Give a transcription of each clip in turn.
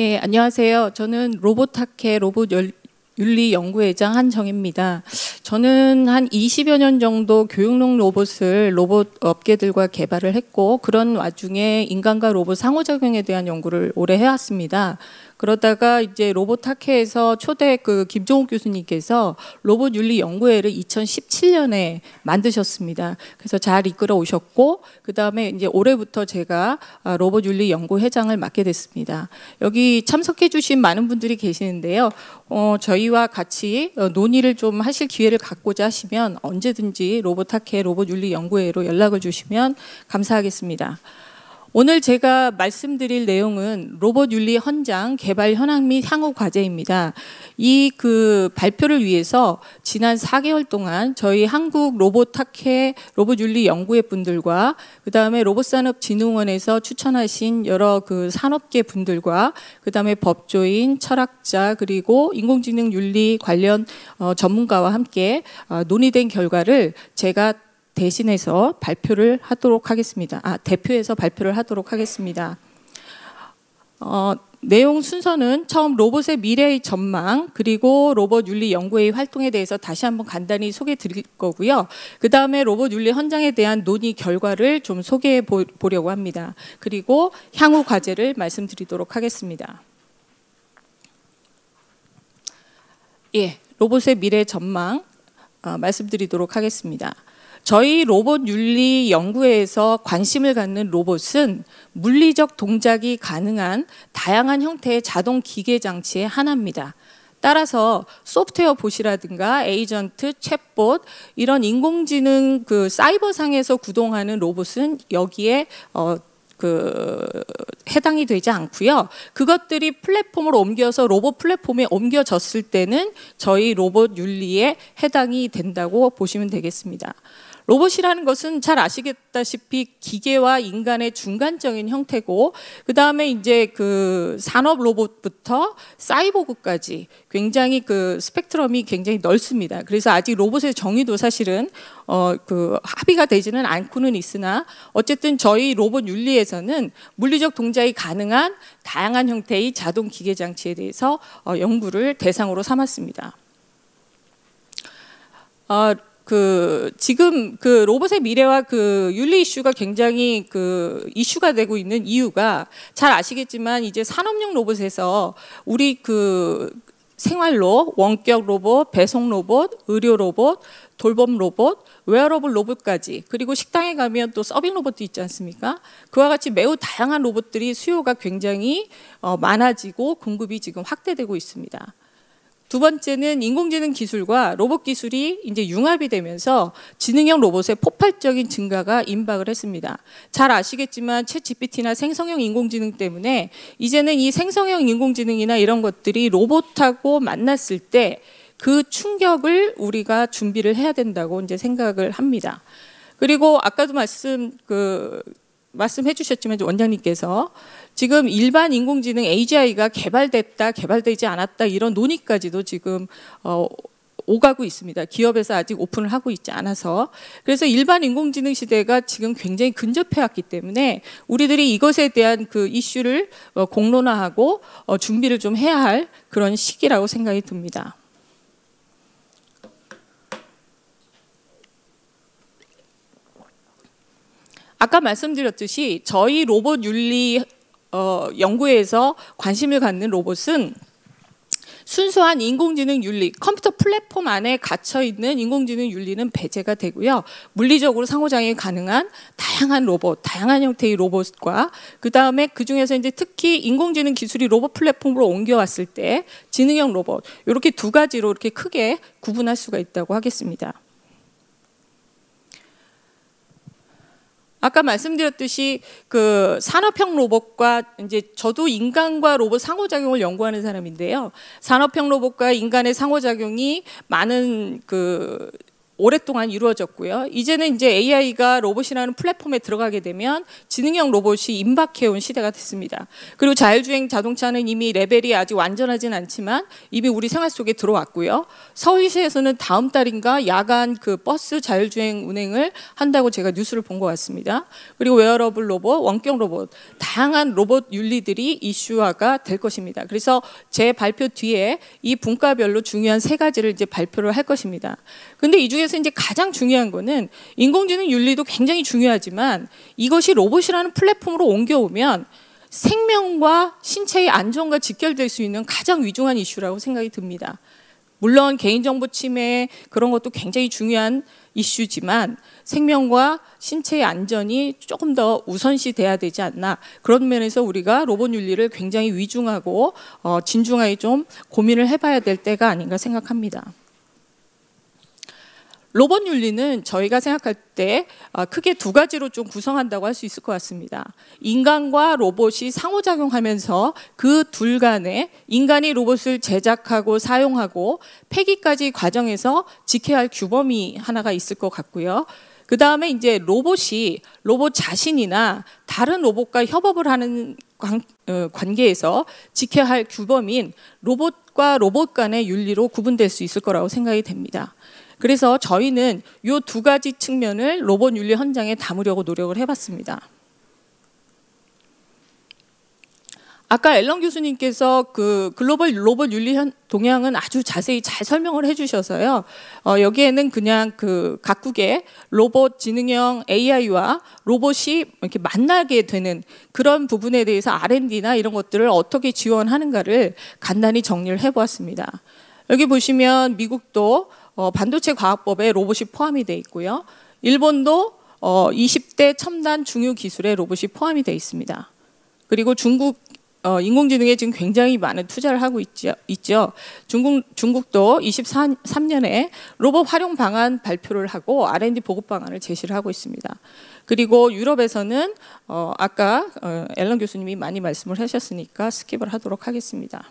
예, 안녕하세요. 저는 로봇학회 로봇 열- 윤리 연구회장 한정입니다. 저는 한 20여 년 정도 교육용 로봇을 로봇 업계들과 개발을 했고 그런 와중에 인간과 로봇 상호작용에 대한 연구를 오래 해왔습니다. 그러다가 이제 로봇 학회에서 초대 그 김종욱 교수님께서 로봇 윤리 연구회를 2017년에 만드셨습니다. 그래서 잘 이끌어 오셨고 그 다음에 이제 올해부터 제가 아, 로봇 윤리 연구회장을 맡게 됐습니다. 여기 참석해 주신 많은 분들이 계시는데요. 어, 저희와 같이 어, 논의를 좀 하실 기회를 갖고자 하시면 언제든지 로봇 학회 로봇 윤리 연구회로 연락을 주시면 감사하겠습니다. 오늘 제가 말씀드릴 내용은 로봇 윤리 헌장 개발 현황 및 향후 과제입니다. 이 그 발표를 위해서 지난 4개월 동안 저희 한국 로봇 학회 로봇 윤리 연구회 분들과 그다음에 로봇산업진흥원에서 추천하신 여러 그 산업계 분들과 그다음에 법조인, 철학자 그리고 인공지능 윤리 관련 어, 전문가와 함께 어, 논의된 결과를 제가 대신해서 발표를 하도록 하겠습니다. 아, 대표해서 발표를 하도록 하겠습니다. 어, 내용 순서는 처음 로봇의 미래의 전망 그리고 로봇 윤리 연구회의 활동에 대해서 다시 한번 간단히 소개해 드릴 거고요. 그 다음에 로봇 윤리 헌장에 대한 논의 결과를 좀 소개해 보, 보려고 합니다. 그리고 향후 과제를 말씀드리도록 하겠습니다. 예, 로봇의 미래 전망 어, 말씀드리도록 하겠습니다. 저희 로봇 윤리 연구회에서 관심을 갖는 로봇은 물리적 동작이 가능한 다양한 형태의 자동 기계 장치의 하나입니다. 따라서 소프트웨어 봇이라든가 에이전트, 챗봇 이런 인공지능 그 사이버 상에서 구동하는 로봇은 여기에 어, 그 해당이 되지 않고요. 그것들이 플랫폼으로 옮겨서 로봇 플랫폼에 옮겨졌을 때는 저희 로봇 윤리에 해당이 된다고 보시면 되겠습니다. 로봇이라는 것은 잘 아시겠다시피 기계와 인간의 중간적인 형태고 그 다음에 이제 그 산업 로봇부터 사이보그까지 굉장히 그 스펙트럼이 굉장히 넓습니다. 그래서 아직 로봇의 정의도 사실은 어 그 합의가 되지는 않고는 있으나 어쨌든 저희 로봇 윤리에서는 물리적 동작이 가능한 다양한 형태의 자동 기계 장치에 대해서 어 연구를 대상으로 삼았습니다. 어, 그 지금 그 로봇의 미래와 그 윤리 이슈가 굉장히 그 이슈가 되고 있는 이유가 잘 아시겠지만 이제 산업용 로봇에서 우리 그 생활로 원격 로봇, 배송 로봇, 의료 로봇, 돌봄 로봇, 웨어러블 로봇까지 그리고 식당에 가면 또 서빙 로봇도 있지 않습니까? 그와 같이 매우 다양한 로봇들이 수요가 굉장히 어, 많아지고 공급이 지금 확대되고 있습니다. 두 번째는 인공지능 기술과 로봇 기술이 이제 융합이 되면서 지능형 로봇의 폭발적인 증가가 임박을 했습니다. 잘 아시겠지만 챗 GPT나 생성형 인공지능 때문에 이제는 이 생성형 인공지능이나 이런 것들이 로봇하고 만났을 때 그 충격을 우리가 준비를 해야 된다고 이제 생각을 합니다. 그리고 아까도 말씀 그 말씀해 주셨지만 원장님께서 지금 일반 인공지능 AGI가 개발됐다, 개발되지 않았다 이런 논의까지도 지금 어, 오가고 있습니다. 기업에서 아직 오픈을 하고 있지 않아서 그래서 일반 인공지능 시대가 지금 굉장히 근접해 왔기 때문에 우리들이 이것에 대한 그 이슈를 어, 공론화하고 어, 준비를 좀 해야 할 그런 시기라고 생각이 듭니다. 아까 말씀드렸듯이 저희 로봇 윤리 어, 연구에서 관심을 갖는 로봇은 순수한 인공지능 윤리, 컴퓨터 플랫폼 안에 갇혀 있는 인공지능 윤리는 배제가 되고요. 물리적으로 상호작용이 가능한 다양한 로봇, 다양한 형태의 로봇과 그 다음에 그 중에서 이제 특히 인공지능 기술이 로봇 플랫폼으로 옮겨왔을 때 지능형 로봇 이렇게 두 가지로 이렇게 크게 구분할 수가 있다고 하겠습니다. 아까 말씀드렸듯이 그 산업형 로봇과 이제 저도 인간과 로봇 상호작용을 연구하는 사람인데요. 산업형 로봇과 인간의 상호작용이 많은 그 오랫동안 이루어졌고요. 이제는 이제 AI가 로봇이라는 플랫폼에 들어가게 되면 지능형 로봇이 임박해온 시대가 됐습니다. 그리고 자율주행 자동차는 이미 레벨이 아직 완전하진 않지만 이미 우리 생활 속에 들어왔고요. 서울시에서는 다음 달인가 야간 그 버스 자율주행 운행을 한다고 제가 뉴스를 본 것 같습니다. 그리고 웨어러블 로봇, 원격 로봇, 다양한 로봇 윤리들이 이슈화가 될 것입니다. 그래서 제 발표 뒤에 이 분과별로 중요한 세 가지를 이제 발표를 할 것입니다. 근데 이 중에 서 이제 가장 중요한 거는 인공지능 윤리도 굉장히 중요하지만 이것이 로봇이라는 플랫폼으로 옮겨오면 생명과 신체의 안전과 직결될 수 있는 가장 위중한 이슈라고 생각이 듭니다. 물론 개인정보 침해 그런 것도 굉장히 중요한 이슈지만 생명과 신체의 안전이 조금 더 우선시 돼야 되지 않나 그런 면에서 우리가 로봇 윤리를 굉장히 위중하고 어, 진중하게 좀 고민을 해봐야 될 때가 아닌가 생각합니다. 로봇 윤리는 저희가 생각할 때 어, 크게 두 가지로 좀 구성한다고 할 수 있을 것 같습니다. 인간과 로봇이 상호작용하면서 그 둘 간에 인간이 로봇을 제작하고 사용하고 폐기까지 과정에서 지켜야 할 규범이 하나가 있을 것 같고요. 그 다음에 이제 로봇이 로봇 자신이나 다른 로봇과 협업을 하는 관, 어, 관계에서 지켜야 할 규범인 로봇과 로봇 간의 윤리로 구분될 수 있을 거라고 생각이 됩니다. 그래서 저희는 이 두 가지 측면을 로봇 윤리 현장에 담으려고 노력을 해봤습니다. 아까 앨런 교수님께서 그 글로벌 로봇 윤리 동향은 아주 자세히 잘 설명을 해주셔서요. 어, 여기에는 그냥 그 각국의 로봇 지능형 AI와 로봇이 이렇게 만나게 되는 그런 부분에 대해서 R&D나 이런 것들을 어떻게 지원하는가를 간단히 정리를 해보았습니다. 여기 보시면 미국도 어, 반도체 과학법에 로봇이 포함이 돼 있고요. 일본도 어, 20대 첨단 중요 기술에 로봇이 포함이 돼 있습니다. 그리고 중국 어, 인공지능에 지금 굉장히 많은 투자를 하고 있죠. 있죠. 중국, 중국도 23년에 로봇 활용 방안 발표를 하고 R&D 보급 방안을 제시를 하고 있습니다. 그리고 유럽에서는 어, 아까 어, 앨런 교수님이 많이 말씀을 하셨으니까 skip을 하도록 하겠습니다.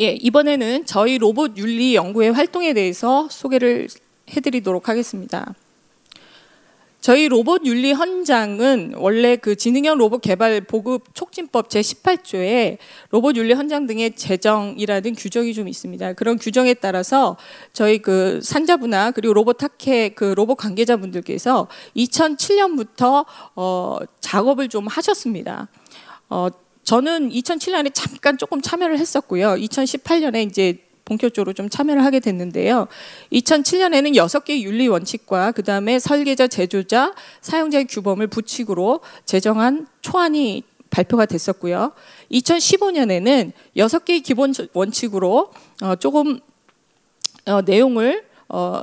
예, 이번에는 저희 로봇 윤리 연구의 활동에 대해서 소개를 해드리도록 하겠습니다. 저희 로봇 윤리 헌장은 원래 그 지능형 로봇 개발 보급 촉진법 제18조에 로봇 윤리 헌장 등의 제정이라든 규정이 좀 있습니다. 그런 규정에 따라서 저희 그 산자부나 그리고 로봇 학회 그 로봇 관계자분들께서 2007년부터 어 작업을 좀 하셨습니다. 어 저는 2007년에 잠깐 조금 참여를 했었고요. 2018년에 이제 본격적으로 좀 참여를 하게 됐는데요. 2007년에는 6개 윤리 원칙과 그 다음에 설계자, 제조자, 사용자의 규범을 부칙으로 제정한 초안이 발표가 됐었고요. 2015년에는 6개의 기본 원칙으로 어 조금 어 내용을 어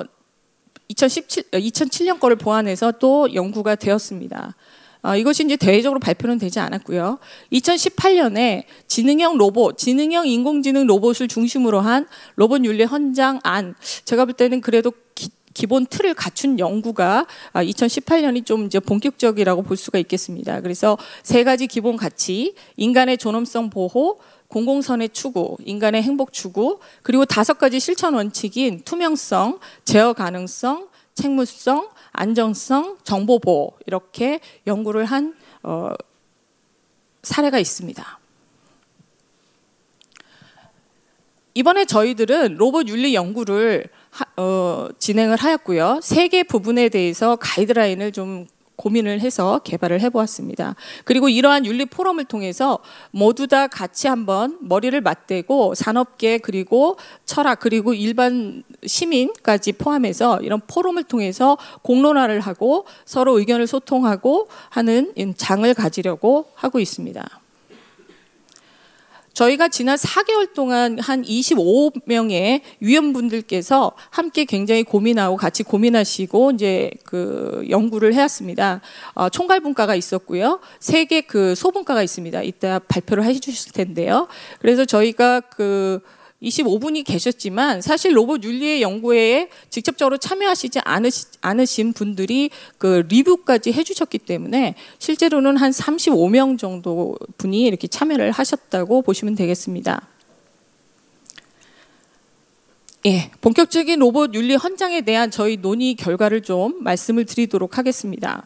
2017, 2007년 거를 보완해서 또 연구가 되었습니다. 어, 이것이 이제 대외적으로 발표는 되지 않았고요. 2018년에 지능형 로봇, 지능형 인공지능 로봇을 중심으로 한 로봇 윤리 헌장 안, 제가 볼 때는 그래도 기, 기본 틀을 갖춘 연구가 2018년이 아, 좀 이제 본격적이라고 볼 수가 있겠습니다. 그래서 세 가지 기본 가치, 인간의 존엄성 보호, 공공선의 추구, 인간의 행복 추구, 그리고 다섯 가지 실천 원칙인 투명성, 제어 가능성, 책무성, 안정성, 정보보호 이렇게 연구를 한 어, 사례가 있습니다. 이번에 저희들은 로봇 윤리 연구를 하, 어, 진행을 하였고요. 세 개 부분에 대해서 가이드라인을 좀 고민을 해서 개발을 해보았습니다. 그리고 이러한 윤리 포럼을 통해서 모두 다 같이 한번 머리를 맞대고 산업계 그리고 철학 그리고 일반 시민까지 포함해서 이런 포럼을 통해서 공론화를 하고 서로 의견을 소통하고 하는 장을 가지려고 하고 있습니다. 저희가 지난 4개월 동안 한 25명의 위원분들께서 함께 굉장히 고민하고 같이 고민하시고 이제 그 연구를 해왔습니다. 어, 총괄 분과가 있었고요. 세 개 그 소분과가 있습니다. 이따 발표를 해주실 텐데요. 그래서 저희가 그 25분이 계셨지만 사실 로봇 윤리의 연구에 직접적으로 참여하시지 않으시, 않으신 분들이 그 리뷰까지 해주셨기 때문에 실제로는 한 35명 정도 분이 이렇게 참여를 하셨다고 보시면 되겠습니다. 예, 본격적인 로봇 윤리 헌장에 대한 저희 논의 결과를 좀 말씀을 드리도록 하겠습니다.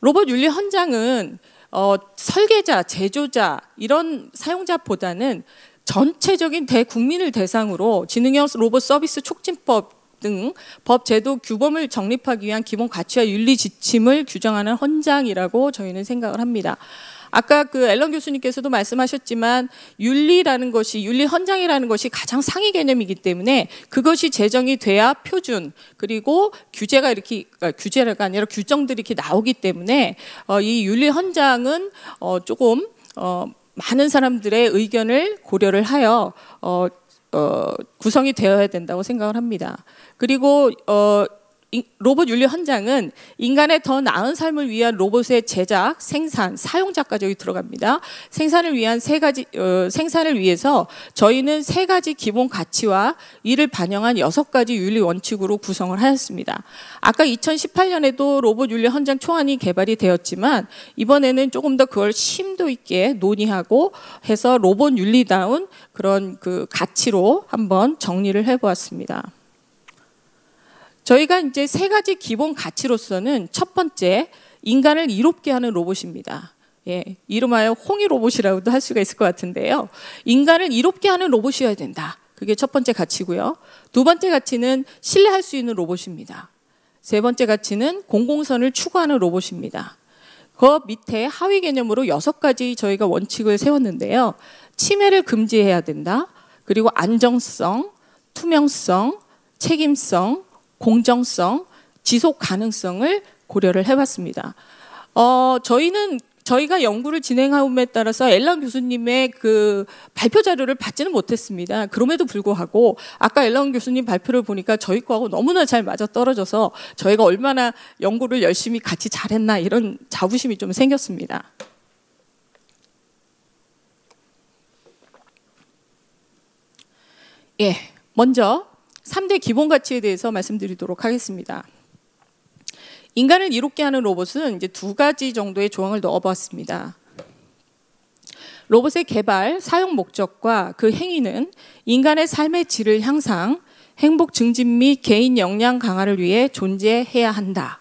로봇 윤리 헌장은 어, 설계자, 제조자 이런 사용자보다는 전체적인 대국민을 대상으로 지능형 로봇 서비스 촉진법 등법 제도 규범을 정립하기 위한 기본 가치와 윤리 지침을 규정하는 헌장이라고 저희는 생각을 합니다. 아까 그 앨런 교수님께서도 말씀하셨지만 윤리라는 것이 윤리 헌장이라는 것이 가장 상위 개념이기 때문에 그것이 제정이 돼야 표준 그리고 규제가 이렇게 아, 규제가 아니라 규정들이 이렇게 나오기 때문에 어, 이 윤리 헌장은 어, 조금 어, 많은 사람들의 의견을 고려를 하여 어, 어, 구성이 되어야 된다고 생각을 합니다. 그리고 어, 로봇 윤리 헌장은 인간의 더 나은 삶을 위한 로봇의 제작, 생산, 사용자까지 들어갑니다. 생산을 위한 세 가지 어, 생산을 위해서 저희는 세 가지 기본 가치와 이를 반영한 여섯 가지 윤리 원칙으로 구성을 하였습니다. 아까 2018년에도 로봇 윤리 헌장 초안이 개발이 되었지만 이번에는 조금 더 그걸 심도 있게 논의하고 해서 로봇 윤리다운 그런 그 가치로 한번 정리를 해보았습니다. 저희가 이제 세 가지 기본 가치로서는 첫 번째 인간을 이롭게 하는 로봇입니다. 예, 이름하여 홍이 로봇이라고도 할 수가 있을 것 같은데요. 인간을 이롭게 하는 로봇이어야 된다. 그게 첫 번째 가치고요. 두 번째 가치는 신뢰할 수 있는 로봇입니다. 세 번째 가치는 공공선을 추구하는 로봇입니다. 그 밑에 하위 개념으로 여섯 가지 저희가 원칙을 세웠는데요. 침해를 금지해야 된다. 그리고 안정성, 투명성, 책임성, 공정성, 지속 가능성을 고려를 해봤습니다. 어, 저희는 저희가 연구를 진행함에 따라서 엘런 교수님의 그 발표 자료를 받지는 못했습니다. 그럼에도 불구하고 아까 엘런 교수님 발표를 보니까 저희 거하고 너무나 잘 맞아 떨어져서 저희가 얼마나 연구를 열심히 같이 잘했나 이런 자부심이 좀 생겼습니다. 예, 먼저 3대 기본 가치에 대해서 말씀드리도록 하겠습니다. 인간을 이롭게 하는 로봇은 이제 두 가지 정도의 조항을 넣어보았습니다. 로봇의 개발, 사용 목적과 그 행위는 인간의 삶의 질을 향상, 행복 증진 및 개인 역량 강화를 위해 존재해야 한다.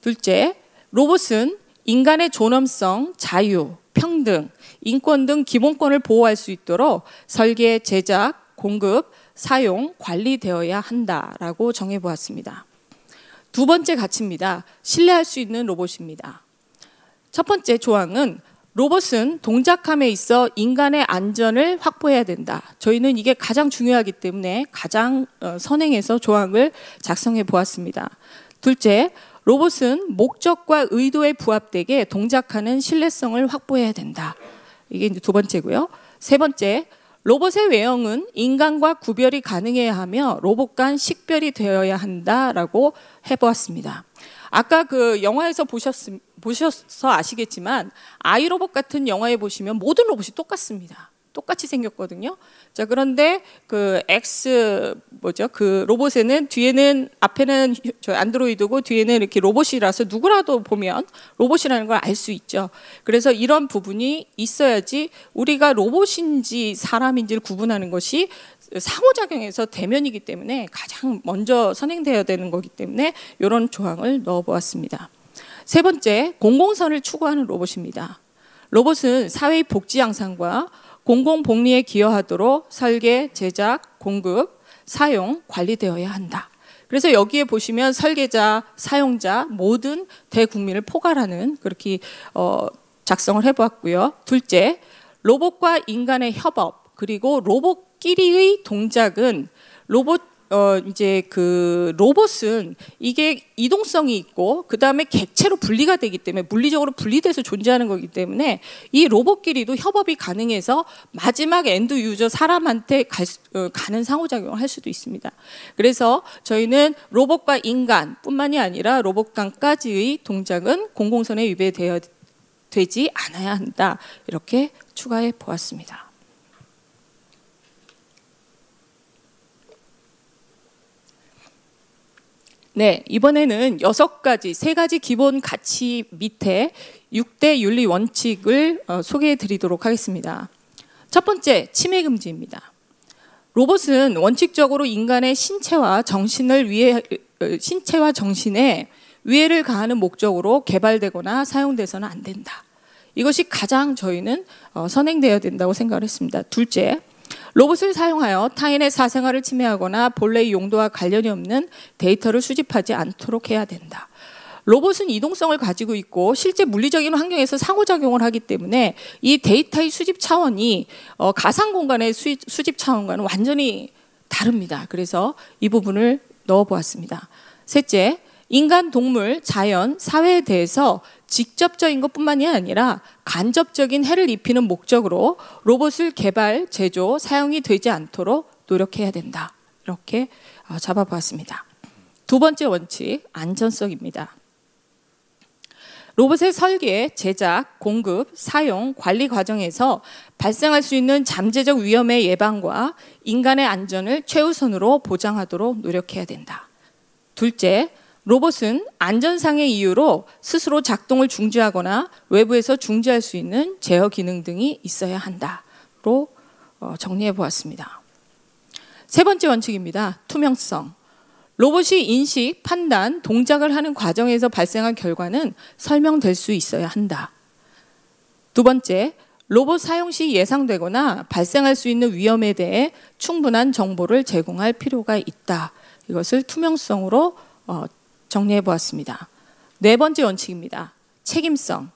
둘째, 로봇은 인간의 존엄성, 자유, 평등, 인권 등 기본권을 보호할 수 있도록 설계, 제작, 공급, 사용, 관리되어야 한다라고 정해보았습니다. 두 번째 가치입니다. 신뢰할 수 있는 로봇입니다. 첫 번째 조항은 로봇은 동작함에 있어 인간의 안전을 확보해야 된다. 저희는 이게 가장 중요하기 때문에 가장 어, 선행해서 조항을 작성해 보았습니다. 둘째, 로봇은 목적과 의도에 부합되게 동작하는 신뢰성을 확보해야 된다. 이게 이제 두 번째고요. 세 번째, 로봇의 외형은 인간과 구별이 가능해야 하며 로봇 간 식별이 되어야 한다라고 해보았습니다. 아까 그 영화에서 보셨, 보셔서 아시겠지만 아이로봇 같은 영화에 보시면 모든 로봇이 똑같습니다. 똑같이 생겼거든요. 자, 그런데 그 X 뭐죠? 그 로봇에는 뒤에는 앞에는 저 안드로이드고 뒤에는 이렇게 로봇이라서 누구라도 보면 로봇이라는 걸 알 수 있죠. 그래서 이런 부분이 있어야지 우리가 로봇인지 사람인지를 구분하는 것이 상호작용에서 대면이기 때문에 가장 먼저 선행되어야 되는 거기 때문에 이런 조항을 넣어 보았습니다. 세 번째, 공공선을 추구하는 로봇입니다. 로봇은 사회의 복지 향상과 공공복리에 기여하도록 설계, 제작, 공급, 사용, 관리되어야 한다. 그래서 여기에 보시면 설계자, 사용자 모든 대국민을 포괄하는 그렇게 어, 작성을 해보았고요. 둘째, 로봇과 인간의 협업 그리고 로봇끼리의 동작은 로봇 어 이제 그 로봇은 이게 이동성이 있고 그 다음에 객체로 분리가 되기 때문에 물리적으로 분리돼서 존재하는 거기 때문에 이 로봇끼리도 협업이 가능해서 마지막 end user 사람한테 갈, 어, 가는 상호작용을 할 수도 있습니다. 그래서 저희는 로봇과 인간뿐만이 아니라 로봇 간까지의 동작은 공공선에 위배되어 되지 않아야 한다 이렇게 추가해 보았습니다. 네, 이번에는 여섯 가지, 세 가지 기본 가치 밑에 6대 윤리 원칙을 어, 소개해 드리도록 하겠습니다. 첫 번째, 침해 금지입니다. 로봇은 원칙적으로 인간의 신체와 정신을 위해 어, 신체와 정신에 위해를 가하는 목적으로 개발되거나 사용돼서는 안 된다. 이것이 가장 저희는 어, 선행되어야 된다고 생각을 했습니다. 둘째, 로봇을 사용하여 타인의 사생활을 침해하거나 본래의 용도와 관련이 없는 데이터를 수집하지 않도록 해야 된다. 로봇은 이동성을 가지고 있고 실제 물리적인 환경에서 상호작용을 하기 때문에 이 데이터의 수집 차원이 어, 가상 공간의 수, 수집 차원과는 완전히 다릅니다. 그래서 이 부분을 넣어 보았습니다. 셋째, 인간, 동물, 자연, 사회에 대해서 직접적인 것뿐만이 아니라 간접적인 해를 입히는 목적으로 로봇을 개발, 제조, 사용이 되지 않도록 노력해야 된다. 이렇게 어, 잡아보았습니다. 두 번째 원칙, 안전성입니다. 로봇의 설계, 제작, 공급, 사용, 관리 과정에서 발생할 수 있는 잠재적 위험의 예방과 인간의 안전을 최우선으로 보장하도록 노력해야 된다. 둘째, 로봇은 안전상의 이유로 스스로 작동을 중지하거나 외부에서 중지할 수 있는 제어 기능 등이 있어야 한다로 어, 정리해 보았습니다. 세 번째 원칙입니다. 투명성. 로봇이 인식, 판단, 동작을 하는 과정에서 발생한 결과는 설명될 수 있어야 한다. 두 번째, 로봇 사용 시 예상되거나 발생할 수 있는 위험에 대해 충분한 정보를 제공할 필요가 있다. 이것을 투명성으로 어, 정리해 보았습니다. 네 번째 원칙입니다. 책임성.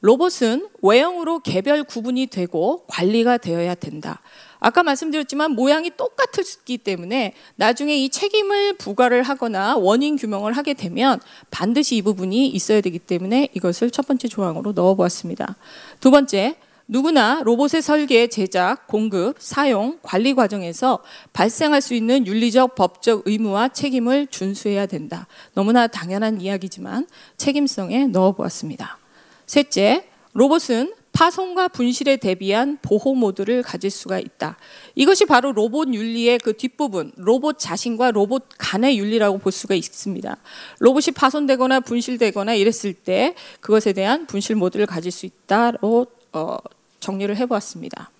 로봇은 외형으로 개별 구분이 되고 관리가 되어야 된다. 아까 말씀드렸지만 모양이 똑같기 때문에 나중에 이 책임을 부과를 하거나 원인 규명을 하게 되면 반드시 이 부분이 있어야 되기 때문에 이것을 첫 번째 조항으로 넣어 보았습니다. 두 번째, 누구나 로봇의 설계, 제작, 공급, 사용, 관리 과정에서 발생할 수 있는 윤리적, 법적 의무와 책임을 준수해야 된다. 너무나 당연한 이야기지만 책임성에 넣어 보았습니다. 셋째, 로봇은 파손과 분실에 대비한 보호 모드를 가질 수가 있다. 이것이 바로 로봇 윤리의 그 뒷부분, 로봇 자신과 로봇 간의 윤리라고 볼 수가 있습니다. 로봇이 파손되거나 분실되거나 이랬을 때 그것에 대한 분실 모드를 가질 수 있다로 어, 정리를 해보았습니다.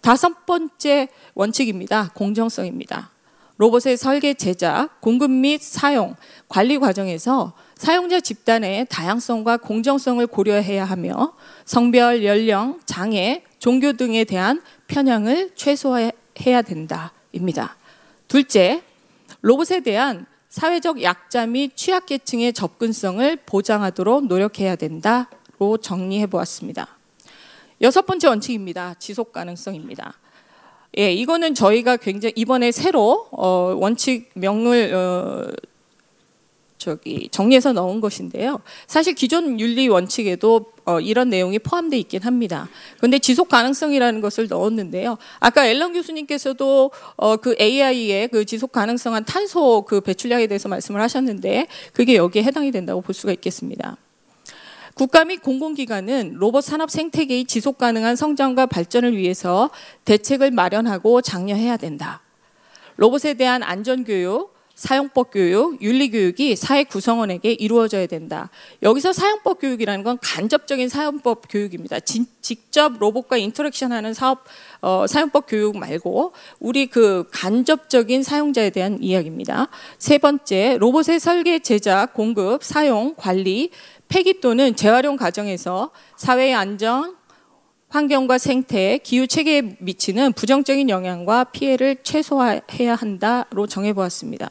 다섯 번째 원칙입니다. 공정성입니다. 로봇의 설계, 제작, 공급 및 사용, 관리 과정에서 사용자 집단의 다양성과 공정성을 고려해야 하며 성별, 연령, 장애, 종교 등에 대한 편향을 최소화해야 된다입니다. 둘째, 로봇에 대한 사회적 약자 및 취약계층의 접근성을 보장하도록 노력해야 된다로 정리해 보았습니다. 여섯 번째 원칙입니다. 지속 가능성입니다. 예, 이거는 저희가 굉장히 이번에 새로 어, 원칙 명을 어, 저기 정리해서 넣은 것인데요. 사실 기존 윤리 원칙에도 어, 이런 내용이 포함되어 있긴 합니다. 그런데 지속 가능성이라는 것을 넣었는데요. 아까 앨런 교수님께서도 어, 그 AI의 그 지속 가능성한 탄소 그 배출량에 대해서 말씀을 하셨는데 그게 여기에 해당이 된다고 볼 수가 있겠습니다. 국가 및 공공기관은 로봇 산업 생태계의 지속 가능한 성장과 발전을 위해서 대책을 마련하고 장려해야 된다. 로봇에 대한 안전교육, 사용법 교육, 윤리 교육이 사회 구성원에게 이루어져야 된다. 여기서 사용법 교육이라는 건 간접적인 사용법 교육입니다. 진, 직접 로봇과 인터랙션하는 사업 어, 사용법 교육 말고 우리 그 간접적인 사용자에 대한 이야기입니다. 세 번째, 로봇의 설계, 제작, 공급, 사용, 관리, 폐기 또는 재활용 과정에서 사회의 안전, 환경과 생태, 기후 체계에 미치는 부정적인 영향과 피해를 최소화해야 한다로 정해보았습니다.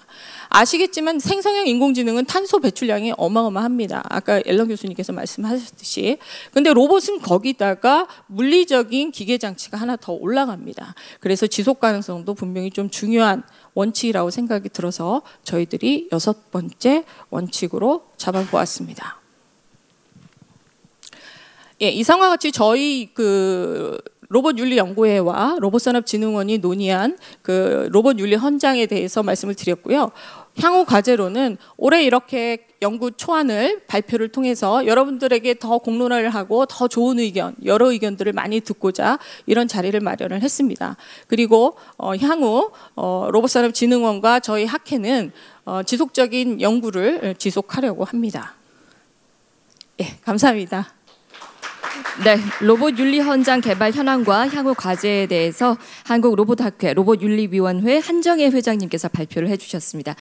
아시겠지만 생성형 인공지능은 탄소 배출량이 어마어마합니다. 아까 앨런 교수님께서 말씀하셨듯이. 근데 로봇은 거기다가 물리적인 기계 장치가 하나 더 올라갑니다. 그래서 지속 가능성도 분명히 좀 중요한 원칙이라고 생각이 들어서 저희들이 여섯 번째 원칙으로 잡아보았습니다. 예, 이상과 같이 저희 그 로봇 윤리 연구회와 로봇산업진흥원이 논의한 그 로봇 윤리 헌장에 대해서 말씀을 드렸고요. 향후 과제로는 올해 이렇게 연구 초안을 발표를 통해서 여러분들에게 더 공론화를 하고 더 좋은 의견, 여러 의견들을 많이 듣고자 이런 자리를 마련을 했습니다. 그리고 어, 향후 어, 로봇산업진흥원과 저희 학회는 어, 지속적인 연구를 지속하려고 합니다. 예, 감사합니다. 네, 로봇 윤리 현장 개발 현황과 향후 과제에 대해서 한국 로봇학회 로봇 윤리 위원회 한정혜 회장님께서 발표를 해 주셨습니다.